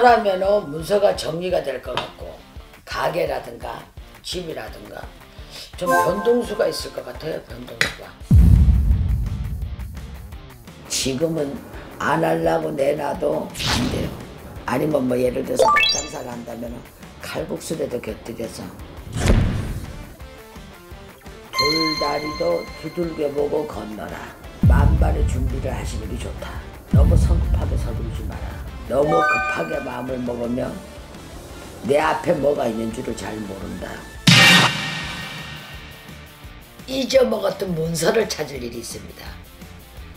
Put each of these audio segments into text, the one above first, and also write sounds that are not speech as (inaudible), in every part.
문서라면 은 문서가 정리가 될 것 같고 가게라든가 집이라든가 좀 변동수가 있을 것 같아요 변동수가. 지금은 안 하려고 내놔도 안 돼요. 아니면 뭐 예를 들어서 막장사를 한다면 칼국수라도 곁들여서 돌다리도 두들겨 보고 건너라. 만발의 준비를 하시는 게 좋다. 너무 성급하게 서두르지 마라 너무 급하게 마음을 먹으면 내 앞에 뭐가 있는 줄을 잘 모른다. 잊어먹었던 문서를 찾을 일이 있습니다.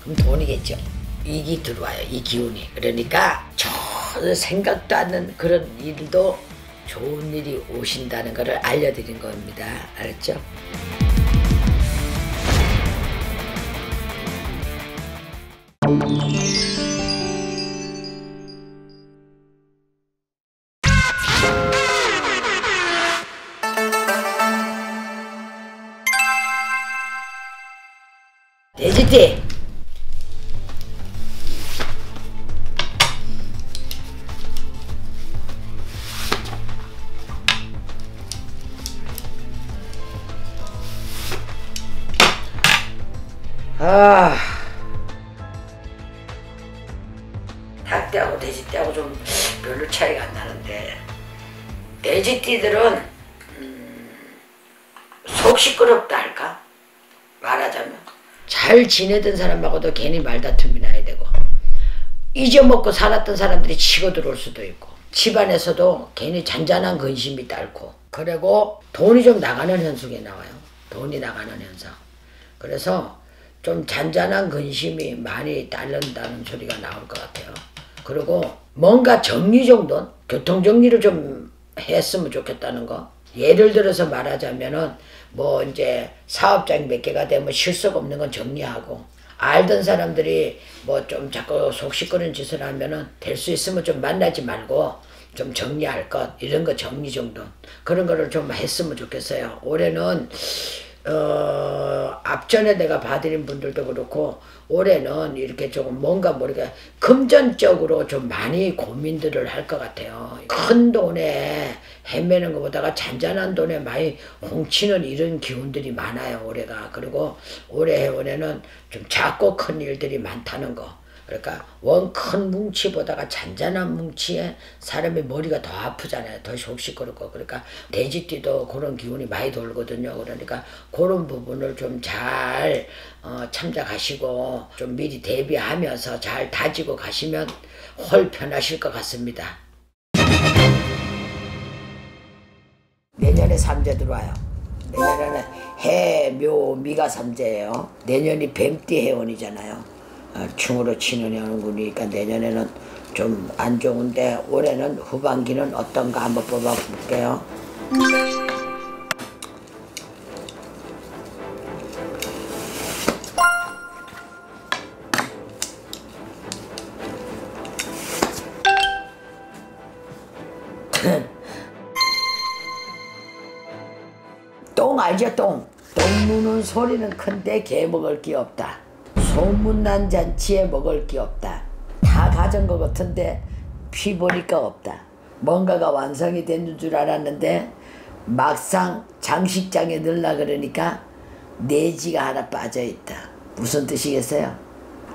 그럼 돈이겠죠. 이기 들어와요. 이 기운이. 그러니까 전혀 생각도 않는 그런 일도 좋은 일이 오신다는 것을 알려드린 겁니다. 알았죠? 지내던 사람하고도 괜히 말다툼이 나야 되고 잊어먹고 살았던 사람들이 치고 들어올 수도 있고 집안에서도 괜히 잔잔한 근심이 딸고 그리고 돈이 좀 나가는 현상이 나와요. 돈이 나가는 현상. 그래서 좀 잔잔한 근심이 많이 따른다는 소리가 나올 것 같아요. 그리고 뭔가 정리 정도는 교통 정리를 좀 했으면 좋겠다는 거. 예를 들어서 말하자면은 뭐 이제 사업장이 몇 개가 되면 실속 없는 건 정리하고 알던 사람들이 뭐 좀 자꾸 속 시끄러운 짓을 하면은 될 수 있으면 좀 만나지 말고 좀 정리할 것 이런 거 정리 정도 그런 거를 좀 했으면 좋겠어요. 올해는 어 앞전에 내가 봐드린 분들도 그렇고 올해는 이렇게 조금 뭔가 모르게 금전적으로 좀 많이 고민들을 할 것 같아요. 큰 돈에 헤매는 것보다가 잔잔한 돈에 많이 훔치는 이런 기운들이 많아요 올해가. 그리고 올해 올해는 좀 작고 큰 일들이 많다는 거. 그러니까 원 큰 뭉치보다가 잔잔한 뭉치에 사람의 머리가 더 아프잖아요. 더 속시끄럽고 그러니까 돼지띠도 그런 기운이 많이 돌거든요. 그러니까 그런 부분을 좀잘 어, 참작하시고 좀 미리 대비하면서 잘 다지고 가시면 훨 편하실 것 같습니다. 내년에 삼재 들어와요. 내년에는 해, 묘, 미가 삼재예요. 내년이 뱀띠 해원이잖아요. 어, 충으로 치는 해원군이니까 내년에는 좀 안 좋은데 올해는 후반기는 어떤가 한번 뽑아볼게요. (clears throat) 똥 알죠 똥? 똥 누는 소리는 큰데 개 먹을 게 없다. 소문난 잔치에 먹을 게 없다. 다 가진 것 같은데 피 보니까 없다. 뭔가가 완성이 된 줄 알았는데 막상 장식장에 넣으려 그러니까 내지가 하나 빠져 있다. 무슨 뜻이겠어요?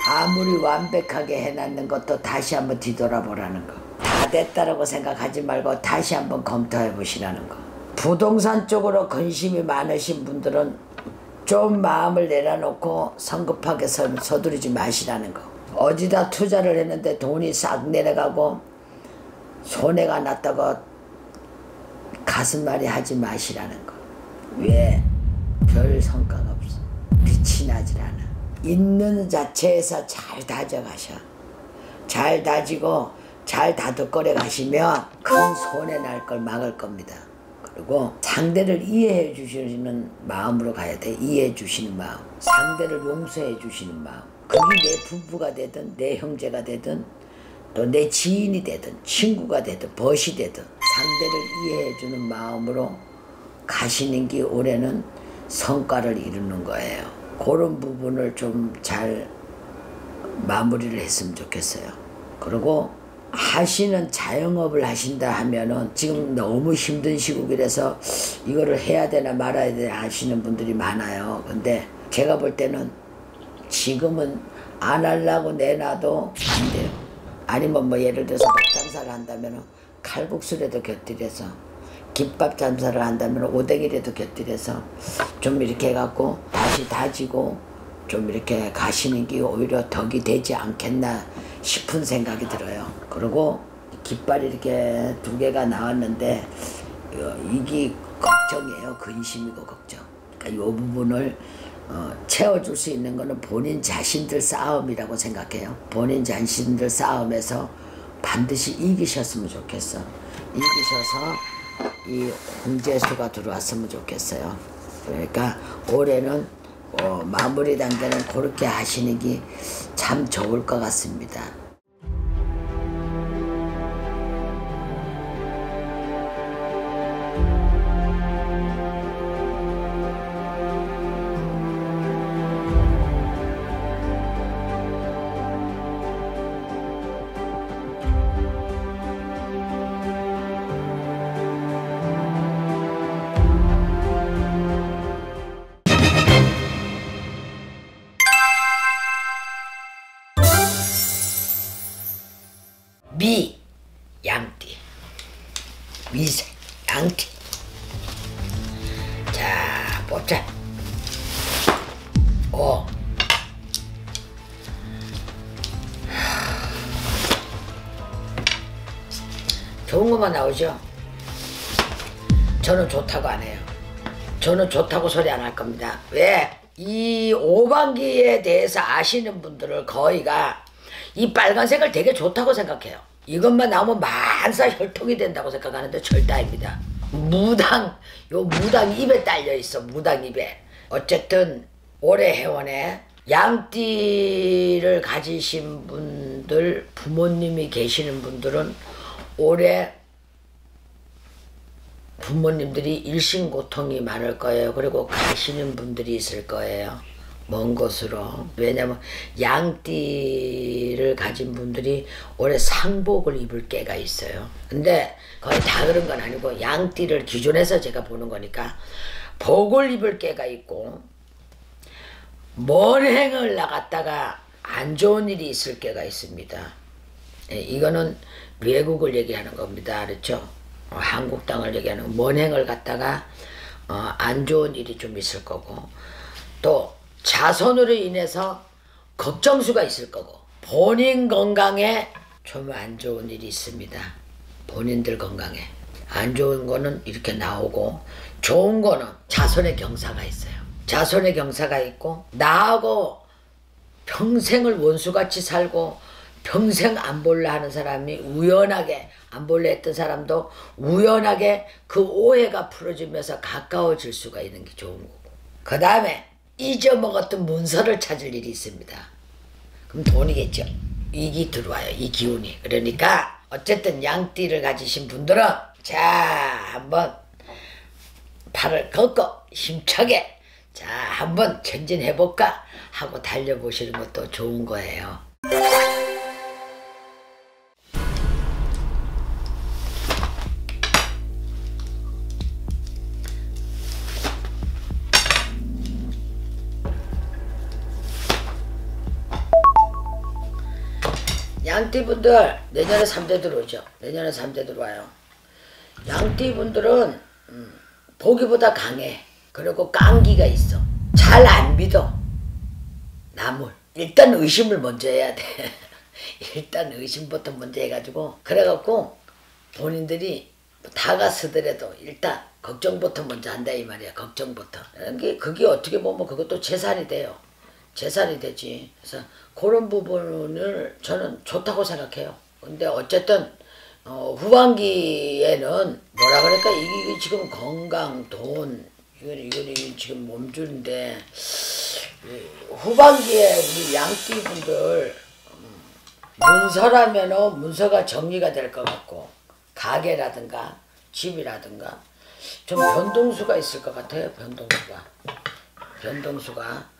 아무리 완벽하게 해놨는 것도 다시 한번 뒤돌아보라는 거. 다 됐다라고 생각하지 말고 다시 한번 검토해 보시라는 거. 부동산 쪽으로 근심이 많으신 분들은 좀 마음을 내려놓고 성급하게 서, 서두르지 마시라는 거. 어디다 투자를 했는데 돈이 싹 내려가고 손해가 났다고 가슴앓이 하지 마시라는 거. 왜? 별 성과가 없어. 빛이 나질 않아. 있는 자체에서 잘 다져가셔. 잘 다지고 잘 다독거려 가시면 큰 손해 날 걸 막을 겁니다. 그리고 상대를 이해해 주시는 마음으로 가야 돼. 이해해 주시는 마음. 상대를 용서해 주시는 마음. 그게 내 부부가 되든 내 형제가 되든 또 내 지인이 되든 친구가 되든 벗이 되든 상대를 이해해 주는 마음으로 가시는 게 올해는 성과를 이루는 거예요. 그런 부분을 좀 잘 마무리를 했으면 좋겠어요. 그리고 하시는 자영업을 하신다 하면은 지금 너무 힘든 시국이라서 이거를 해야 되나 말아야 되나 하시는 분들이 많아요. 근데 제가 볼 때는 지금은 안 하려고 내놔도 안 돼요. 아니면 뭐 예를 들어서 장사를 한다면 칼국수라도 곁들여서 김밥 장사를 한다면 오뎅이라도 곁들여서 좀 이렇게 해갖고 다시 다지고 좀 이렇게 가시는 게 오히려 덕이 되지 않겠나 싶은 생각이 들어요. 그리고 깃발이 이렇게 두 개가 나왔는데 어, 이게 걱정이에요. 근심이고 걱정. 그러니까 이 부분을 어, 채워줄 수 있는 거는 본인 자신들 싸움이라고 생각해요. 본인 자신들 싸움에서 반드시 이기셨으면 좋겠어. 이기셔서 이 홍재수가 들어왔으면 좋겠어요. 그러니까 올해는 어, 마무리 단계는 그렇게 하시는 게 참 좋을 것 같습니다. 나오죠 저는 좋다고 안 해요 저는 좋다고 소리 안 할 겁니다 왜? 이 오반기에 대해서 아시는 분들을 거의가 이 빨간색을 되게 좋다고 생각해요. 이것만 나오면 만사 혈통이 된다고 생각하는데 절대 아닙니다. 무당, 요 무당 입에 딸려 있어, 무당 입에. 어쨌든 올해 해원에 양띠를 가지신 분들, 부모님이 계시는 분들은 올해 부모님들이 일신고통이 많을 거예요. 그리고 가시는 분들이 있을 거예요. 먼 곳으로. 왜냐면 양띠를 가진 분들이 올해 상복을 입을 깨가 있어요. 근데 거의 다 그런 건 아니고 양띠를 기준해서 제가 보는 거니까 복을 입을 깨가 있고 먼 행을 나갔다가 안 좋은 일이 있을 깨가 있습니다. 예, 이거는 외국을 얘기하는 겁니다. 그렇죠? 어, 한국 땅을 얘기하는 먼 행을 갔다가 어, 안 좋은 일이 좀 있을 거고 또 자손으로 인해서 걱정수가 있을 거고 본인 건강에 좀 안 좋은 일이 있습니다. 본인들 건강에 안 좋은 거는 이렇게 나오고 좋은 거는 자손의 경사가 있어요. 자손의 경사가 있고 나하고 평생을 원수같이 살고 평생 안 볼라 하는 사람이 우연하게 안 볼래 했던 사람도 우연하게 그 오해가 풀어지면서 가까워질 수가 있는 게 좋은 거고 그 다음에 잊어먹었던 문서를 찾을 일이 있습니다. 그럼 돈이겠죠. 이기 들어와요. 이 기운이. 그러니까 어쨌든 양띠를 가지신 분들은 자 한번 팔을 걷고 힘차게 자 한번 전진해볼까 하고 달려보시는 것도 좋은 거예요. 양띠분들 내년에 3대 들어오죠. 내년에 3대 들어와요. 양띠분들은 음, 보기보다 강해. 그리고 깡기가 있어. 잘 안 믿어. 남을. 일단 의심을 먼저 해야 돼. (laughs) 일단 의심부터 먼저 해가지고 그래갖고 본인들이 다가서더라도 일단 걱정부터 먼저 한다 이 말이야. 걱정부터. 그게, 그게 어떻게 보면 그것도 재산이 돼요. 재산이 되지. 그래서 그런 부분을 저는 좋다고 생각해요. 근데 어쨌든 어, 후반기에는 뭐라 그럴까 이게 지금 건강, 돈 이건 이건 지금 몸주인데 후반기에 우리 양띠 분들 음, 문서라면은 문서가 정리가 될 것 같고 가게라든가 집이라든가 좀 변동수가 있을 것 같아요. 변동수가 변동수가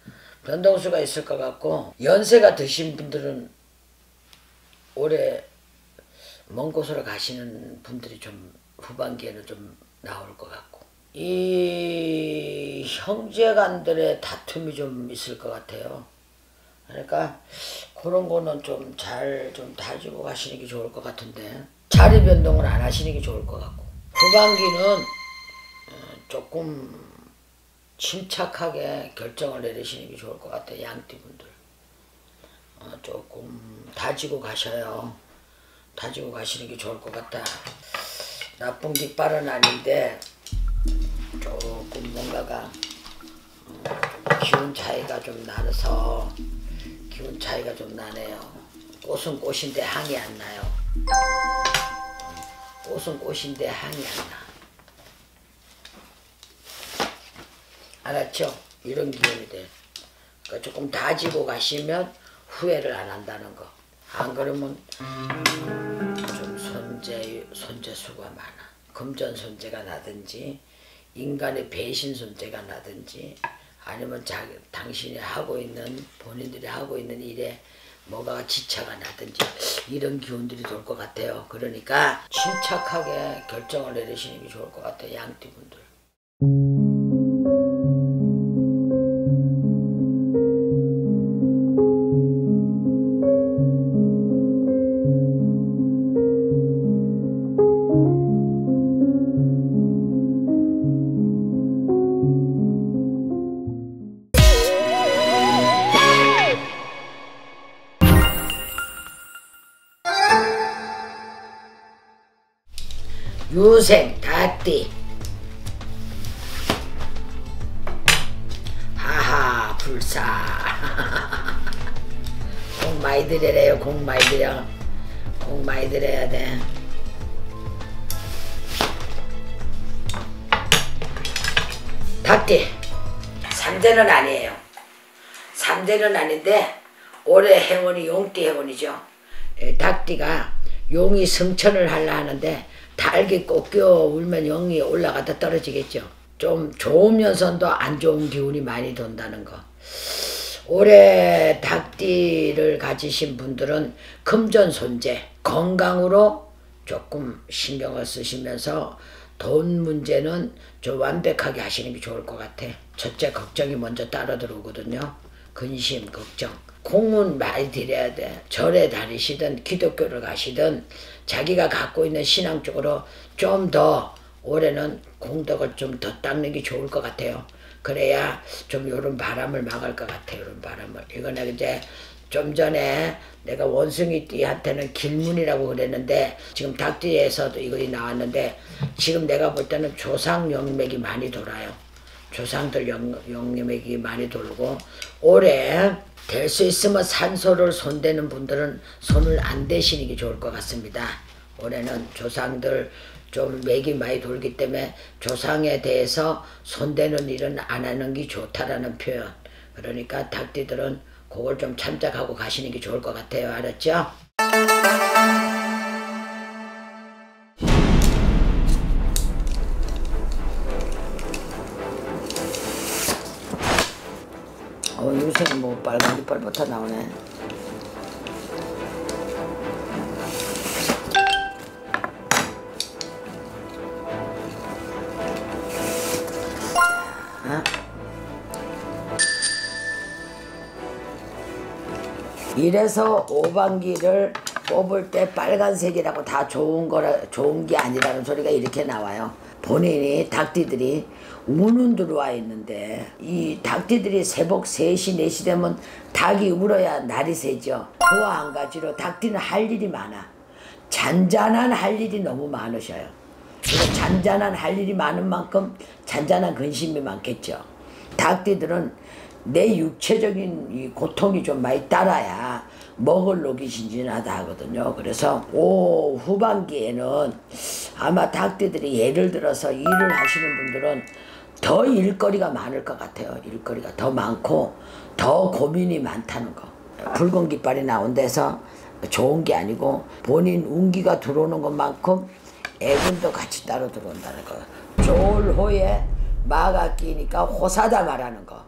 변동수가 있을 것 같고 연세가 드신 분들은 올해 먼 곳으로 가시는 분들이 좀 후반기에는 좀 나올 것 같고 이 형제간들의 다툼이 좀 있을 것 같아요. 그러니까 그런 거는 좀 잘좀 다지고 가시는 게 좋을 것 같은데 자리 변동을 안 하시는 게 좋을 것 같고 후반기는 어, 조금 침착하게 결정을 내리시는 게 좋을 것 같아요. 양띠분들. 어, 조금 다지고 가셔요. 다지고 가시는 게 좋을 것 같다. 나쁜 깃발은 아닌데 조금 뭔가가 어, 기운 차이가 좀 나서 기운 차이가 좀 나네요. 꽃은 꽃인데 향이 안 나요. 꽃은 꽃인데 향이 안 나. 알았죠? 이런 기운이 돼. 그러니까 조금 다지고 가시면 후회를 안 한다는 거. 안 그러면 좀 손재 손재 수가 많아. 금전 손재가 나든지 인간의 배신 손재가 나든지 아니면 자기 당신이 하고 있는 본인들이 하고 있는 일에 뭐가 지차가 나든지 이런 기운들이 돌 것 같아요. 그러니까 침착하게 결정을 내리시는 게 좋을 것 같아요. 양띠분들. 불사 공 많이 들여래요 공 많이 들여. 공 많이 들여야 돼. 닭띠 3대는 아니에요. 3대는 아닌데 올해 행운이 용띠 행운이죠. 예, 닭띠가 용이 승천을 하려 하는데 달기 꺾여 울면 영이 올라가다 떨어지겠죠. 좀 좋으면서도 안 좋은 기운이 많이 돈다는 거. 올해 닭띠를 가지신 분들은 금전 손재, 건강으로 조금 신경을 쓰시면서 돈 문제는 좀 완벽하게 하시는 게 좋을 것 같아. 첫째 걱정이 먼저 따라 들어오거든요. 근심, 걱정. 공은 많이 드려야 돼. 절에 다니시든 기독교를 가시든 자기가 갖고 있는 신앙 쪽으로 좀 더 올해는 공덕을 좀 더 닦는 게 좋을 것 같아요. 그래야 좀 이런 바람을 막을 것 같아요. 이런 바람을. 이거는 이제 좀 전에 내가 원숭이 띠한테는 길문이라고 그랬는데 지금 닭띠에서도 이거이 나왔는데 지금 내가 볼 때는 조상 영맥이 많이 돌아요. 조상들 영, 영맥이 많이 돌고 올해 될 수 있으면 산소를 손대는 분들은 손을 안 대시는 게 좋을 것 같습니다. 올해는 조상들 좀 맥이 많이 돌기 때문에 조상에 대해서 손대는 일은 안 하는 게 좋다라는 표현. 그러니까 닭띠들은 그걸 좀 참작하고 가시는 게 좋을 것 같아요. 알았죠? 어, 요새 뭐 빨간 깃발부터 나오네. 이래서 오반기를 뽑을 때 빨간색이라고 다 좋은 거라 좋은 게 아니라는 소리가 이렇게 나와요. 본인이 닭띠들이 우는 들어와 있는데 이 닭띠들이 새벽 3시 4시 되면 닭이 울어야 날이 새죠. 그와 한 가지로 닭띠는 할 일이 많아. 잔잔한 할 일이 너무 많으셔요. 잔잔한 할 일이 많은 만큼 잔잔한 근심이 많겠죠. 닭띠들은 내 육체적인 이 고통이 좀 많이 따라야 먹을 녹이 진진하다 하거든요. 그래서 오 후반기에는 아마 닭띠들이 예를 들어서 일을 하시는 분들은 더 일거리가 많을 것 같아요. 일거리가 더 많고 더 고민이 많다는 거. 붉은 깃발이 나온 데서 좋은 게 아니고 본인 운기가 들어오는 것만큼 애군도 같이 따로 들어온다는 거. 졸호에 마가 끼니까 호사다 말하는 거.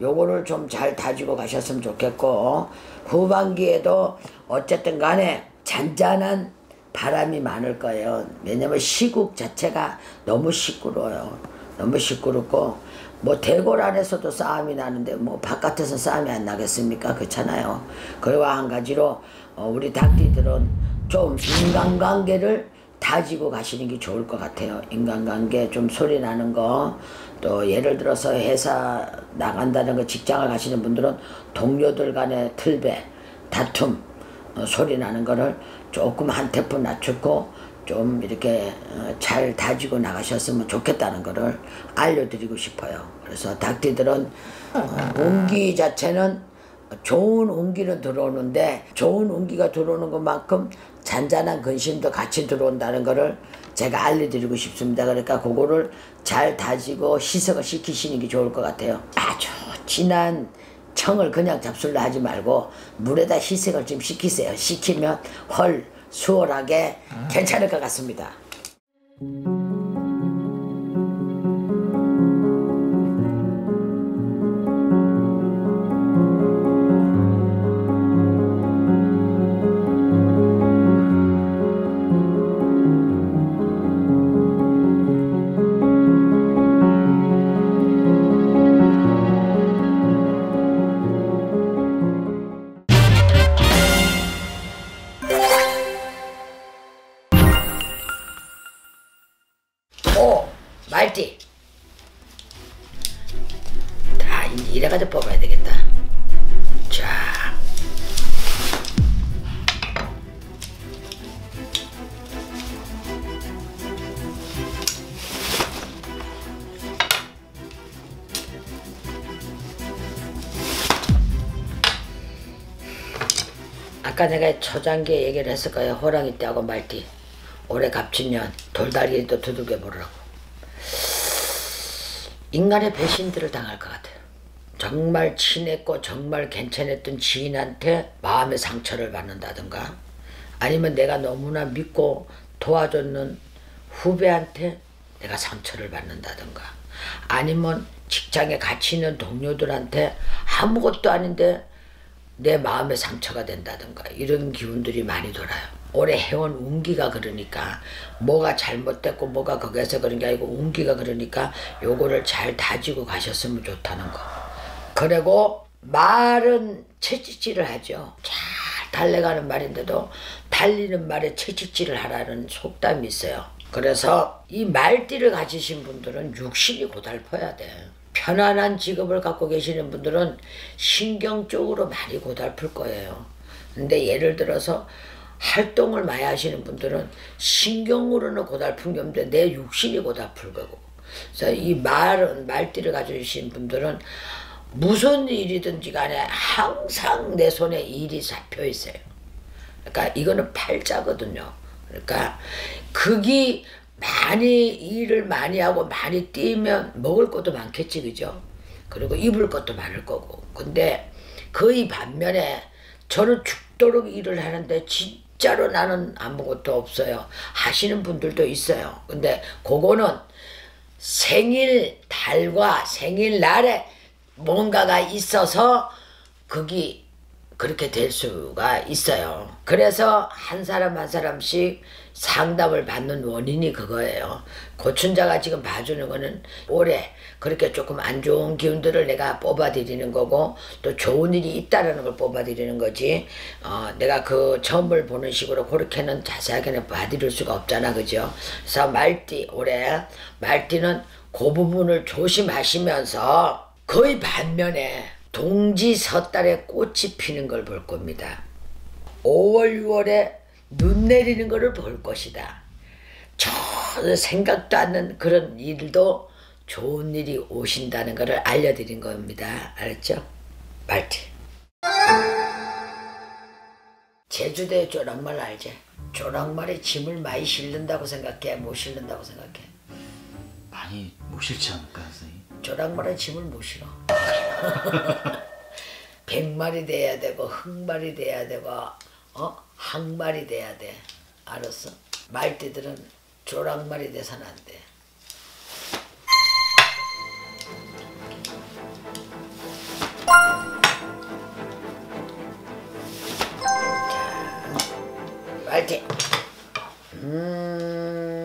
요거를 좀 잘 다지고 가셨으면 좋겠고 후반기에도 어쨌든 간에 잔잔한 바람이 많을 거예요. 왜냐면 시국 자체가 너무 시끄러워요. 너무 시끄럽고 뭐 대궐 안에서도 싸움이 나는데 뭐 바깥에서 싸움이 안 나겠습니까? 그렇잖아요. 그와 한 가지로 어, 우리 닭띠들은 좀 인간관계를 다지고 가시는 게 좋을 것 같아요. 인간관계 좀 소리 나는 거, 또 예를 들어서 회사 나간다는 거 직장을 가시는 분들은 동료들 간의 틀배, 다툼, 어, 소리 나는 거를 조금 한 테프 낮추고 좀 이렇게 어, 잘 다지고 나가셨으면 좋겠다는 거를 알려드리고 싶어요. 그래서 닭띠들은 어, (laughs) 운기 자체는 좋은 운기는 들어오는데 좋은 운기가 들어오는 것만큼 잔잔한 근심도 같이 들어온다는 거를 제가 알려드리고 싶습니다. 그러니까 그거를 잘 다지고 희석을 시키시는 게 좋을 것 같아요. 아주 진한 청을 그냥 잡술라 하지 말고 물에다 희석을 좀 시키세요. 시키면 헐 수월하게 괜찮을 것 같습니다. 아까 내가 초장기에 얘기를 했을 거예요. 호랑이 떼하고 말띠. 올해 갑진년 돌다리도 두들겨 보라고. 인간의 배신들을 당할 것 같아요. 정말 친했고 정말 괜찮았던 지인한테 마음의 상처를 받는다든가 아니면 내가 너무나 믿고 도와줬는 후배한테 내가 상처를 받는다든가 아니면 직장에 같이 있는 동료들한테 아무것도 아닌데 내 마음의 상처가 된다든가 이런 기운들이 많이 돌아요. 올해 해온 운기가 그러니까 뭐가 잘못됐고 뭐가 거기에서 그런 게 아니고 운기가 그러니까 요거를 잘 다지고 가셨으면 좋다는 거. 그리고 말은 채찍질을 하죠. 잘 달래가는 말인데도 달리는 말에 채찍질을 하라는 속담이 있어요. 그래서 이 말띠를 가지신 분들은 육신이 고달퍼야 돼. 편안한 직업을 갖고 계시는 분들은 신경적으로 많이 고달플 거예요. 근데 예를 들어서 활동을 많이 하시는 분들은 신경으로는 고달픈 게 없는데 내 육신이 고달플 거고. 그래서 이 말은 말띠를 가지신 분들은 무슨 일이든지 간에 항상 내 손에 일이 잡혀 있어요. 그러니까 이거는 팔자거든요. 그러니까 극이 많이 일을 많이 하고 많이 뛰면 먹을 것도 많겠지 그죠? 그리고 입을 것도 많을 거고. 근데 거의 반면에 저는 죽도록 일을 하는데 진짜로 나는 아무것도 없어요. 하시는 분들도 있어요. 근데 그거는 생일 달과 생일 날에 뭔가가 있어서 그게 그렇게 될 수가 있어요. 그래서 한 사람 한 사람씩 상담을 받는 원인이 그거예요. 고춘자가 지금 봐주는 거는 올해 그렇게 조금 안 좋은 기운들을 내가 뽑아드리는 거고 또 좋은 일이 있다라는 걸 뽑아드리는 거지. 어, 내가 그 점을 보는 식으로 그렇게는 자세하게는 봐드릴 수가 없잖아, 그죠? 그래서 말띠 올해 말띠는 그 부분을 조심하시면서 거의 반면에 동지 섣달에 꽃이 피는 걸 볼 겁니다. 5월, 6월에 눈 내리는 것을 볼 것이다. 저 생각도 않는 그런 일도 좋은 일이 오신다는 것을 알려드린 겁니다. 알았죠? 말티. 제주도의 조랑말 알지? 조랑말에 짐을 많이 실른다고 생각해? 못 실른다고 생각해? 많이 못 싫지 않을까 선생님? 조랑말에 짐을 못 실어. (laughs) (laughs) 백말이 돼야 되고 흑말이 돼야 되고 어 항말이 돼야 돼. 알았어? 말띠들은 조랑말이 돼서는 안 돼. 자, 말띠. 음,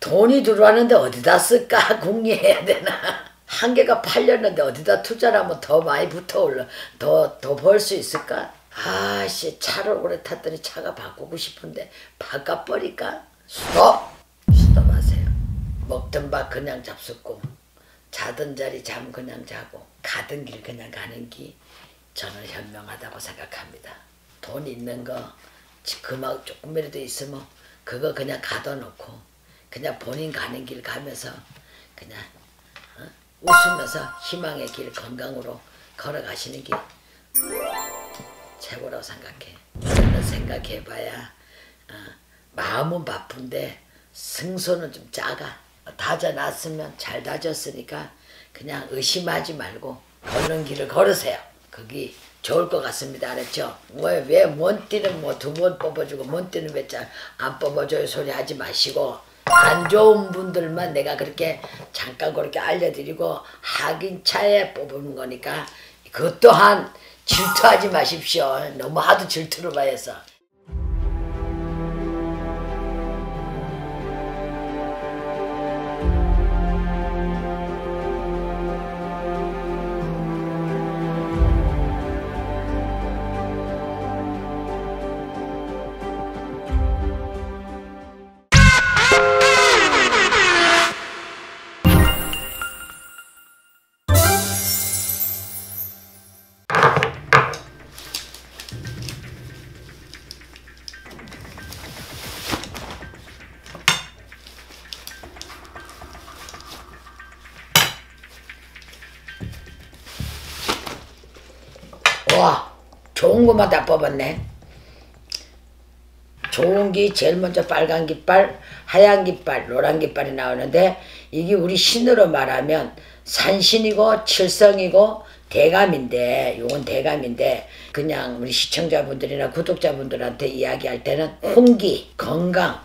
돈이 들어왔는데 어디다 쓸까 (laughs) 궁리해야 되나? 한 개가 팔렸는데 어디다 투자를 하면 더 많이 붙어 올라 더 더 벌 수 있을까? 아씨 차를 오래 탔더니 차가 바꾸고 싶은데 바꿔버릴까? 스톱! 스톱하세요. 먹던 밥 그냥 잡숫고 자던 자리 잠 그냥 자고 가던 길 그냥 가는 게 저는 현명하다고 생각합니다. 돈 있는 거 그만 조금이라도 있으면 그거 그냥 가둬놓고 그냥 본인 가는 길 가면서 그냥 어? 웃으면서 희망의 길 건강으로 걸어가시는 게 최고라고 생각해. 저는 생각해봐야 어, 마음은 바쁜데 승소는 좀 작아. 다져놨으면 잘 다졌으니까 그냥 의심하지 말고 걷는 길을 걸으세요. 거기 좋을 것 같습니다. 알았죠? 왜뭔 띠는 뭐 두 번 뽑아주고 뭔 띠는 왜안 뽑아줘요 소리 하지 마시고 안 좋은 분들만 내가 그렇게 잠깐 그렇게 알려드리고 하긴 차에 뽑는 거니까 그것 또한 질투하지 마십시오. 너무 하도 질투를 많이 해서. 좋은 것만 다 뽑았네 좋은 게 제일 먼저 빨간 깃발 하얀 깃발 노란 깃발이 나오는데 이게 우리 신으로 말하면 산신이고 칠성이고 대감인데 요건 대감인데 그냥 우리 시청자분들이나 구독자분들한테 이야기할 때는 홍기 건강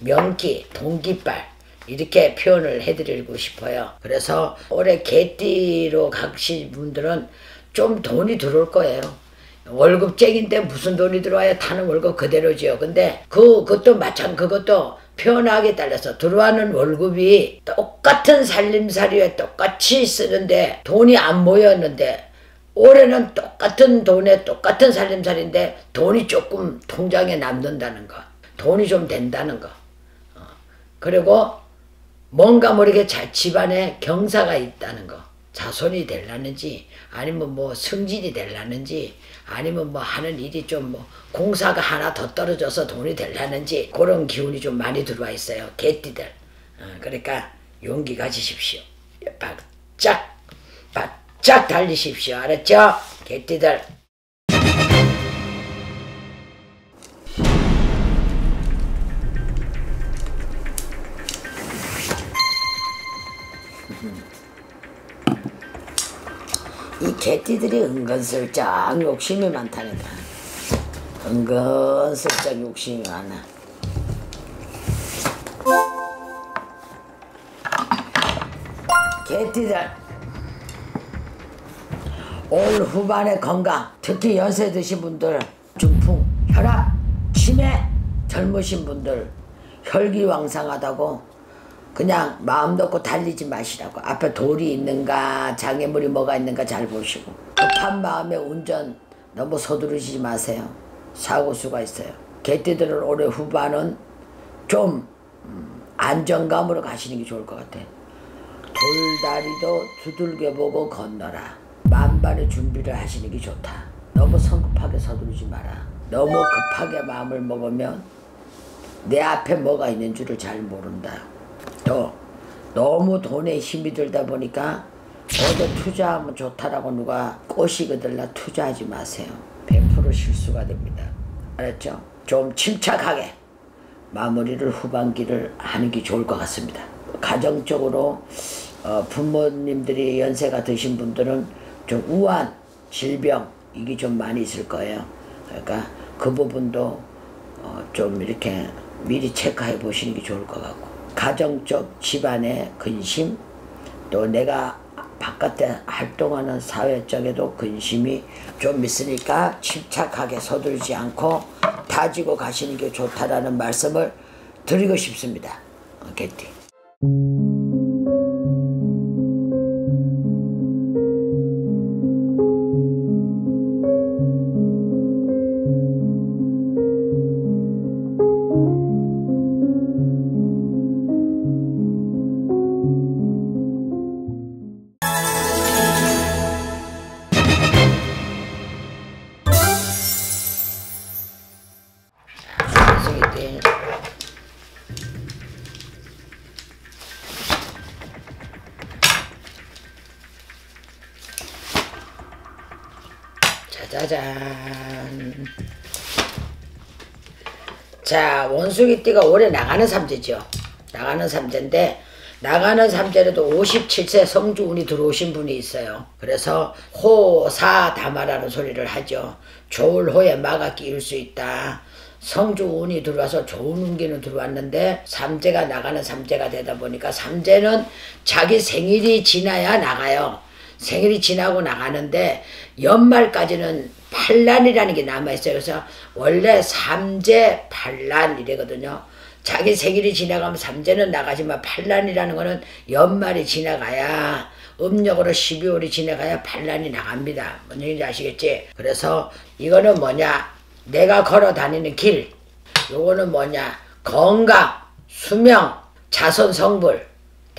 명기 동기빨 이렇게 표현을 해드리고 싶어요. 그래서 올해 개띠로 가신 분들은 좀 돈이 들어올 거예요. 월급쟁인데 무슨 돈이 들어와야 타는 월급 그대로지요. 근데 그 그것도 마찬 그것도 표현하기에 따라서 들어와는 월급이 똑같은 살림살이에 똑같이 쓰는데 돈이 안 모였는데 올해는 똑같은 돈에 똑같은 살림살인데 돈이 조금 통장에 남는다는 거. 돈이 좀 된다는 거. 어. 그리고 뭔가 모르게 자, 집안에 경사가 있다는 거. 자손이 될라는지 아니면 뭐 승진이 될라는지 아니면 뭐 하는 일이 좀 뭐 공사가 하나 더 떨어져서 돈이 될라는지 그런 기운이 좀 많이 들어와 있어요. 개띠들. 어, 그러니까 용기 가지십시오. 바짝 바짝 달리십시오. 알았죠? 개띠들. 개띠들이 은근슬쩍 욕심이 많다니까. 은근슬쩍 욕심이 많아. 개띠들. 올 후반의 건강, 특히 연세 드신 분들, 중풍, 혈압, 치매, 젊으신 분들, 혈기왕성하다고 그냥 마음 놓고 달리지 마시라고. 앞에 돌이 있는가 장애물이 뭐가 있는가 잘 보시고. 급한 마음에 운전 너무 서두르시지 마세요. 사고수가 있어요. 개띠들은 올해 후반은 좀 음, 안정감으로 가시는 게 좋을 것 같아 돌다리도 두들겨 보고 건너라. 만반의 준비를 하시는 게 좋다. 너무 성급하게 서두르지 마라. 너무 급하게 마음을 먹으면 내 앞에 뭐가 있는 줄을 잘 모른다 또 너무 돈에 힘이 들다 보니까 어디 투자하면 좋다라고 누가 꼬시거들라 투자하지 마세요. 100% 실수가 됩니다. 알았죠? 좀 침착하게 마무리를 후반기를 하는 게 좋을 것 같습니다. 가정적으로 어, 부모님들이 연세가 드신 분들은 좀 우한, 질병 이게 좀 많이 있을 거예요. 그러니까 그 부분도 어, 좀 이렇게 미리 체크해 보시는 게 좋을 것 같고 가정적 집안의 근심 또 내가 바깥에 활동하는 사회 쪽에도 근심이 좀 있으니까 침착하게 서두르지 않고 다지고 가시는 게 좋다라는 말씀을 드리고 싶습니다. 어, 개 자, 원숭이띠가 올해 나가는 삼재죠. 나가는 삼재인데 나가는 삼재라도 57세 성주운이 들어오신 분이 있어요. 그래서 호사다마라는 소리를 하죠. 좋을 호에 마가 끼울 수 있다. 성주운이 들어와서 좋은 운기는 들어왔는데 삼재가 나가는 삼재가 되다 보니까 삼재는 자기 생일이 지나야 나가요. 생일이 지나고 나가는데 연말까지는 반란이라는 게 남아있어요. 그래서 원래 삼재 반란 이래거든요. 자기 생일이 지나가면 삼재는 나가지만 반란이라는 거는 연말이 지나가야 음력으로 12월이 지나가야 반란이 나갑니다. 뭔 얘기인지 아시겠지? 그래서 이거는 뭐냐? 내가 걸어 다니는 길. 요거는 뭐냐? 건강, 수명, 자손 성불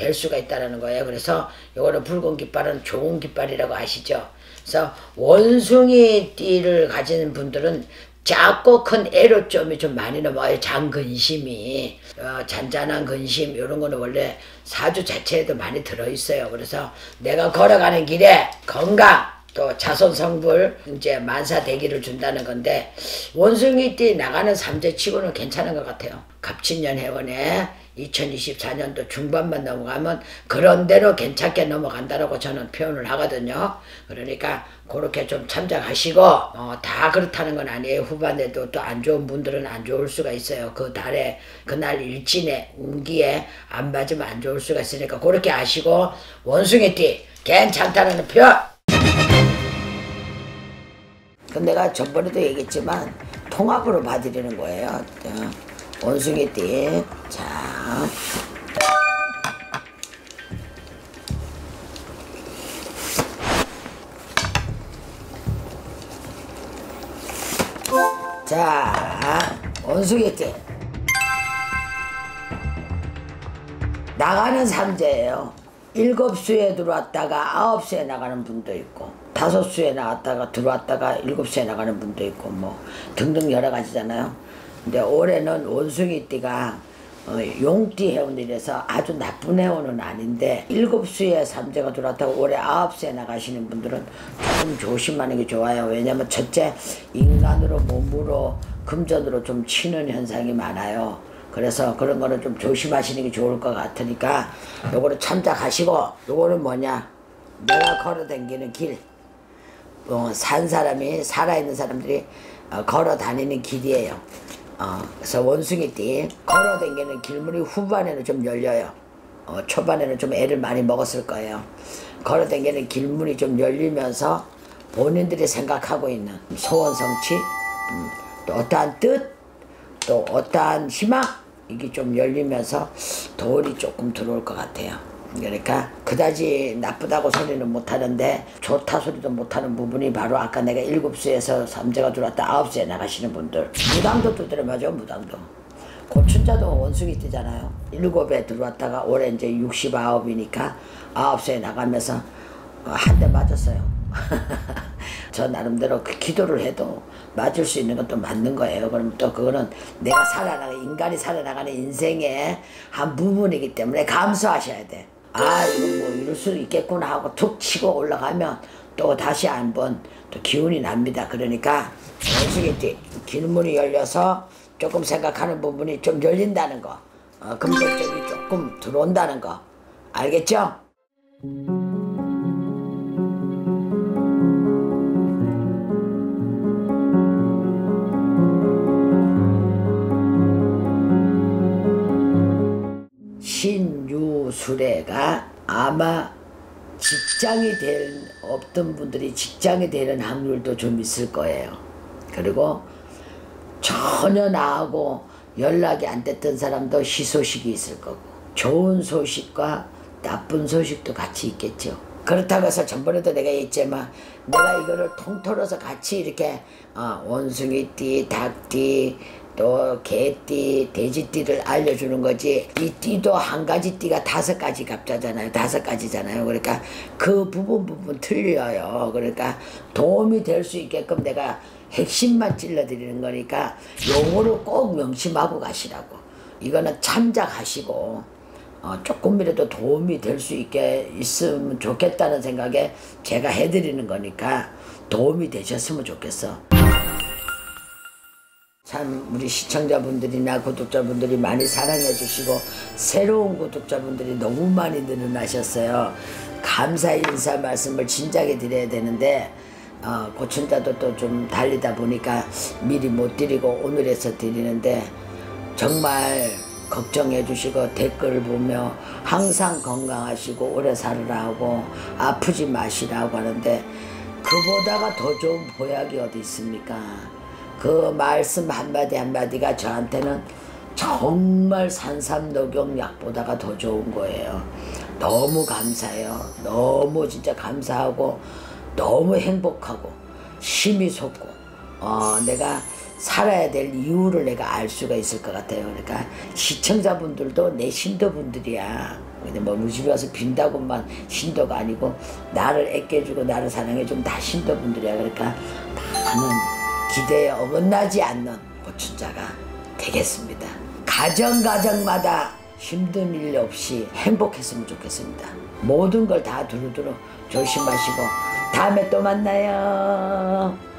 될 수가 있다는 거예요. 그래서 요거는 붉은 깃발은 좋은 깃발이라고 아시죠? 그래서 원숭이 띠를 가진 분들은 작고 큰 애로점이 좀 많이 넘어가요. 장근심이 어, 잔잔한 근심 이런 거는 원래 사주 자체에도 많이 들어있어요. 그래서 내가 걸어가는 길에 건강 또 자손 성불 이제 만사 대기를 준다는 건데 원숭이 띠 나가는 삼재치고는 괜찮은 것 같아요. 갑친년 해원에 2024년도 중반만 넘어가면 그런 대로 괜찮게 넘어간다라고 저는 표현을 하거든요. 그러니까 그렇게 좀 참작하시고 어, 다 그렇다는 건 아니에요. 후반에도 또 안 좋은 분들은 안 좋을 수가 있어요. 그 달에 그날 일진에 운기에 안 맞으면 안 좋을 수가 있으니까 그렇게 아시고 원숭이띠 괜찮다는 표현. 그 내가 전번에도 얘기했지만 통합으로 봐드리는 거예요. 어, 원숭이띠. 자. 자, 원숭이띠. 나가는 삼재예요. 일곱 수에 들어왔다가 아홉 수에 나가는 분도 있고 다섯 수에 나갔다가 들어왔다가 일곱 수에 나가는 분도 있고 뭐 등등 여러 가지잖아요. 근데 올해는 원숭이 띠가 어, 용띠 해운이라서 아주 나쁜 해운은 아닌데 일곱 수에 삼재가 들어왔다가 올해 아홉 수에 나가시는 분들은 조금 조심하는 게 좋아요. 왜냐면 첫째 인간으로 몸으로 금전으로 좀 치는 현상이 많아요. 그래서 그런 거는 좀 조심하시는 게 좋을 것 같으니까 요거를 참작하시고 요거는 뭐냐 내가 걸어 다니는 길. 어, 산 사람이 살아있는 사람들이 어, 걸어 다니는 길이에요. 어, 그래서 원숭이띠 걸어 다니는 길문이 후반에는 좀 열려요. 어, 초반에는 좀 애를 많이 먹었을 거예요. 걸어 다니는 길문이 좀 열리면서 본인들이 생각하고 있는 소원 성취, 음, 또 어떠한 뜻, 또 어떠한 희망 이게 좀 열리면서 도울이 조금 들어올 것 같아요. 그러니까 그다지 나쁘다고 소리는 못하는데 좋다 소리도 못하는 부분이 바로 아까 내가 일곱 수에서 삼재가 들어왔다 아홉 수에 나가시는 분들 무당도 두드려 맞아 무당도 고춘자도 원숭이 뜨잖아요 일곱에 들어왔다가 올해 이제 69이니까 아홉 수에 나가면서 한 대 맞았어요 (laughs) 저 나름대로 그 기도를 해도 맞을 수 있는 것도 맞는 거예요. 그럼 또 그거는 내가 살아나가 인간이 살아나가는 인생의 한 부분이기 때문에 감수하셔야 돼. 아 이거 뭐 이럴 수 있겠구나 하고 툭 치고 올라가면 또 다시 한번 또 기운이 납니다. 그러니까 원숭이띠 길문이 열려서 조금 생각하는 부분이 좀 열린다는 거, 어, 금전적이 조금 들어온다는 거, 알겠죠? 신유 수레가 아마 직장이 될 없던 분들이 직장이 되는 확률도 좀 있을 거예요. 그리고 전혀 나하고 연락이 안 됐던 사람도 희소식이 있을 거고 좋은 소식과 나쁜 소식도 같이 있겠죠. 그렇다고 해서 전번에도 내가 얘기했지만 내가 이거를 통틀어서 같이 이렇게 어, 원숭이띠, 닭띠, 또 개띠, 돼지띠를 알려주는 거지 이 띠도 한 가지 띠가 다섯 가지 갑자잖아요. 다섯 가지잖아요. 그러니까 그 부분 부분 틀려요. 그러니까 도움이 될 수 있게끔 내가 핵심만 찔러드리는 거니까 요거를 꼭 명심하고 가시라고. 이거는 참작하시고 어, 조금이라도 도움이 될 수 있게 있으면 좋겠다는 생각에 제가 해드리는 거니까 도움이 되셨으면 좋겠어. 참 우리 시청자분들이나 구독자분들이 많이 사랑해 주시고 새로운 구독자분들이 너무 많이 늘어나셨어요. 감사 인사 말씀을 진작에 드려야 되는데 어, 고춘자도 또 좀 달리다 보니까 미리 못 드리고 오늘에서 드리는데 정말 걱정해 주시고 댓글 보며 항상 건강하시고 오래 살으라고 아프지 마시라고 하는데 그보다가 더 좋은 보약이 어디 있습니까? 그 말씀 한마디 한마디가 저한테는 정말 산삼녹용약보다가 더 좋은 거예요. 너무 감사해요. 너무 진짜 감사하고 너무 행복하고 힘이 솟고 어, 내가 살아야 될 이유를 내가 알 수가 있을 것 같아요. 그러니까 시청자분들도 내 신도분들이야. 근데 뭐 우리 집에 와서 빈다고만 신도가 아니고 나를 애껴주고 나를 사랑해주면 다 신도분들이야. 그러니까 나는 기대에 어긋나지 않는 고춘자가 되겠습니다. 가정 가정마다 힘든 일 없이 행복했으면 좋겠습니다. 모든 걸 다 두루두루 조심하시고 다음에 또 만나요.